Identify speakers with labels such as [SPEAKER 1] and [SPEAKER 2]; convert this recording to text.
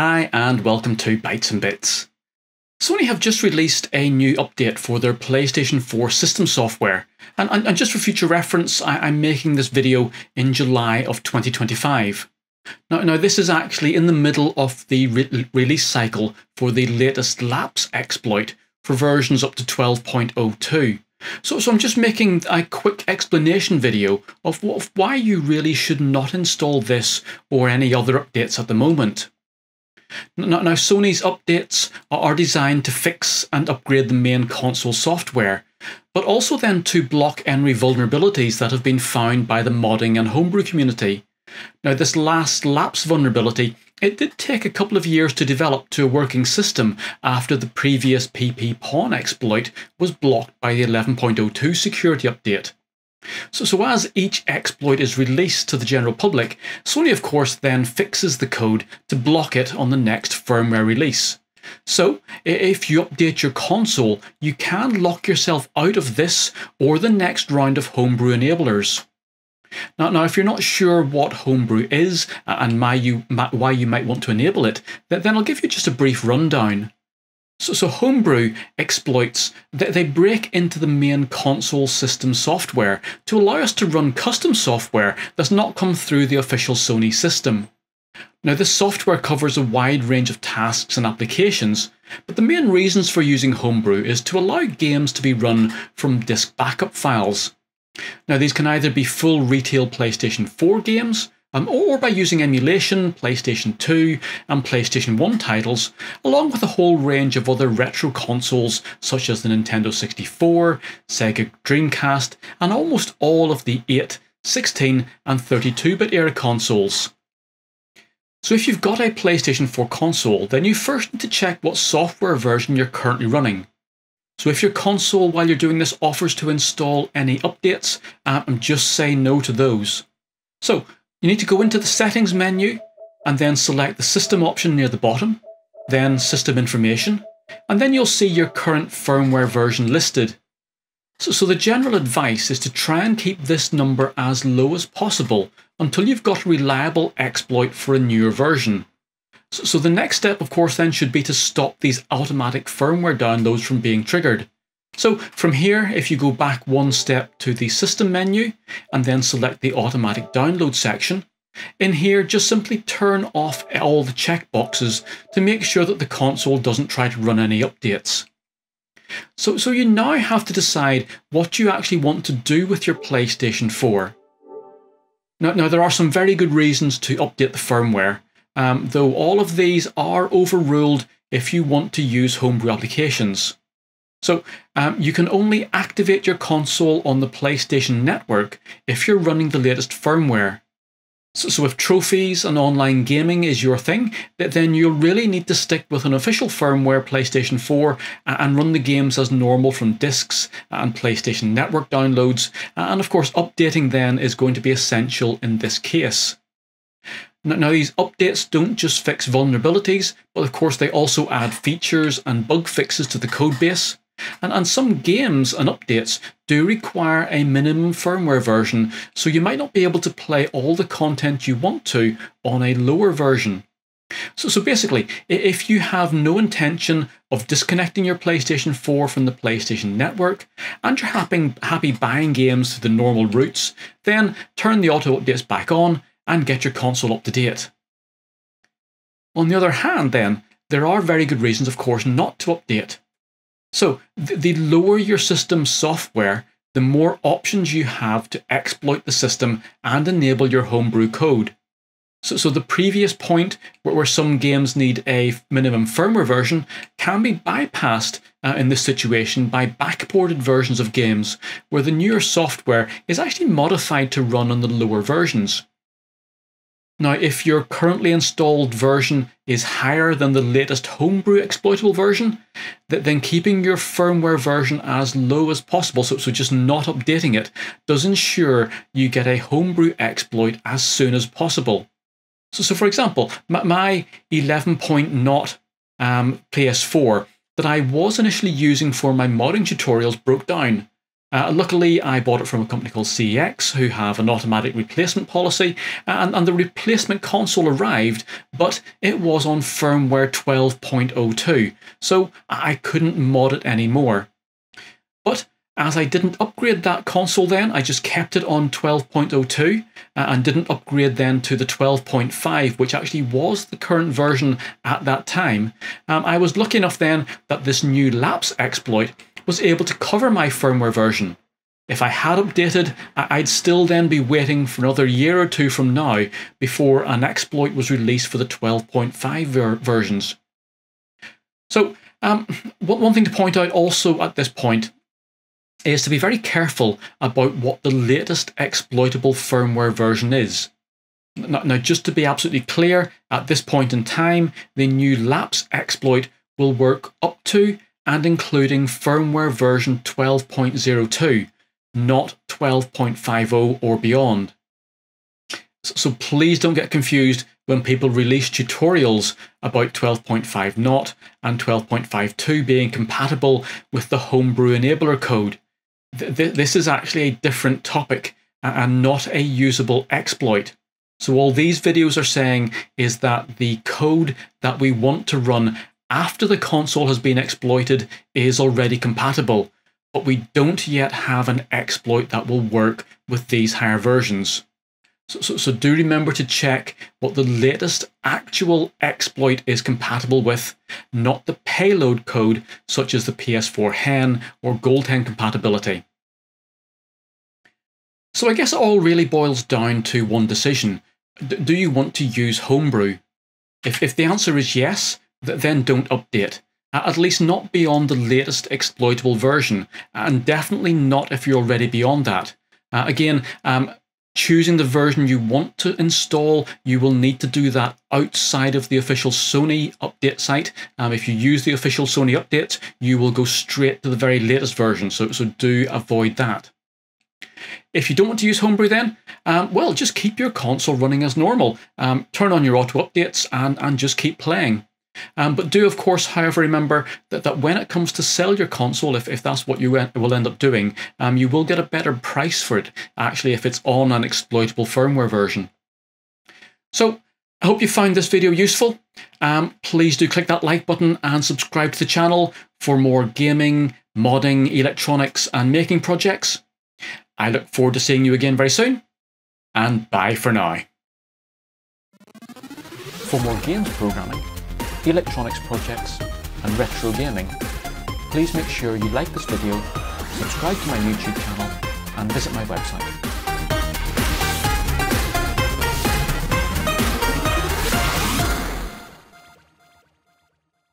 [SPEAKER 1] Hi, and welcome to Bytes N Bits. Sony have just released a new update for their PlayStation 4 system software, and, and, and just for future reference, I, am making this video in July of 2025. Now, now, this is actually in the middle of the re release cycle for the latest lapse exploit for versions up to 12.02. So, so I'm just making a quick explanation video of, of why you really should not install this or any other updates at the moment. Now, now, Sony's updates are designed to fix and upgrade the main console software, but also then to block any vulnerabilities that have been found by the modding and homebrew community. Now, this last lapse vulnerability, it did take a couple of years to develop to a working system after the previous PPPwn exploit was blocked by the 11.02 security update. So, so as each exploit is released to the general public, Sony of course then fixes the code to block it on the next firmware release. So, if you update your console, you can lock yourself out of this or the next round of homebrew enablers. Now, now, if you're not sure what homebrew is and you, why you might want to enable it, then I'll give you just a brief rundown. So, so Homebrew exploits, they, they break into the main console system software to allow us to run custom software that's not come through the official Sony system. Now, this software covers a wide range of tasks and applications, but the main reasons for using Homebrew is to allow games to be run from disk backup files. Now, these can either be full retail PlayStation 4 games, um, or by using emulation, PlayStation 2 and PlayStation 1 titles, along with a whole range of other retro consoles such as the Nintendo 64, Sega Dreamcast, and almost all of the 8, 16, and 32 bit era consoles. So, if you've got a PlayStation 4 console, then you first need to check what software version you're currently running. So, if your console, while you're doing this, offers to install any updates, um, just say no to those. So, you need to go into the settings menu and then select the system option near the bottom, then system information, and then you'll see your current firmware version listed. So, so the general advice is to try and keep this number as low as possible until you've got a reliable exploit for a newer version. So, so the next step, of course, then should be to stop these automatic firmware downloads from being triggered. So from here, if you go back one step to the system menu and then select the automatic download section, in here, just simply turn off all the checkboxes to make sure that the console doesn't try to run any updates. So, so you now have to decide what you actually want to do with your PlayStation 4. Now, now there are some very good reasons to update the firmware, um, though all of these are overruled if you want to use homebrew applications. So um, you can only activate your console on the PlayStation Network if you're running the latest firmware. So, so if trophies and online gaming is your thing, then you'll really need to stick with an official firmware PlayStation 4 and run the games as normal from discs and PlayStation Network downloads. And of course, updating then is going to be essential in this case. Now, these updates don't just fix vulnerabilities, but of course, they also add features and bug fixes to the codebase. And, and some games and updates do require a minimum firmware version, so you might not be able to play all the content you want to on a lower version. So, so basically, if you have no intention of disconnecting your PlayStation 4 from the PlayStation Network and you're happy, happy buying games through the normal routes, then turn the auto updates back on and get your console up to date. On the other hand, then, there are very good reasons, of course, not to update. So the lower your system software, the more options you have to exploit the system and enable your homebrew code. So, so the previous point where, where some games need a minimum firmware version can be bypassed uh, in this situation by backported versions of games where the newer software is actually modified to run on the lower versions. Now, if your currently installed version is higher than the latest homebrew exploitable version, then keeping your firmware version as low as possible, so, so just not updating it, does ensure you get a homebrew exploit as soon as possible. So, so for example, my 11.0 um, PS4 that I was initially using for my modding tutorials broke down. Uh, luckily, I bought it from a company called CEX, who have an automatic replacement policy, and, and the replacement console arrived, but it was on firmware 12.02, so I couldn't mod it anymore. But as I didn't upgrade that console then, I just kept it on 12.02 uh, and didn't upgrade then to the 12.5, which actually was the current version at that time. Um, I was lucky enough then that this new lapse exploit was able to cover my firmware version. If I had updated, I'd still then be waiting for another year or two from now before an exploit was released for the 12.5 ver versions. So, um, one thing to point out also at this point is to be very careful about what the latest exploitable firmware version is. Now, now, just to be absolutely clear, at this point in time, the new lapse exploit will work up to and including firmware version 12.02, not 12.50 or beyond. So please don't get confused when people release tutorials about 12.5 not and 12.52 being compatible with the homebrew enabler code th th this is actually a different topic and not a usable exploit. So all these videos are saying is that the code that we want to run after the console has been exploited is already compatible, but we don't yet have an exploit that will work with these higher versions. So, so, so, do remember to check what the latest actual exploit is compatible with, not the payload code such as the PS4 HEN or GoldHEN compatibility. So I guess it all really boils down to one decision. D do you want to use Homebrew? If, if the answer is yes, then don't update. At least not beyond the latest exploitable version, and definitely not if you're already beyond that. Uh, again, um, choosing the version you want to install, you will need to do that outside of the official Sony update site. Um, if you use the official Sony updates, you will go straight to the very latest version, so, so do avoid that. If you don't want to use Homebrew then, um, well, just keep your console running as normal. Um, turn on your auto updates and, and just keep playing. Um, but do, of course, however, remember that, that when it comes to sell your console, if, if that's what you will end up doing, um, you will get a better price for it, actually, if it's on an exploitable firmware version. So, I hope you found this video useful. Um, please do click that like button and subscribe to the channel for more gaming, modding, electronics, and making projects. I look forward to seeing you again very soon, and bye for now. For more games programming, electronics projects, and retro gaming, please make sure you like this video, subscribe to my YouTube channel, and visit my website.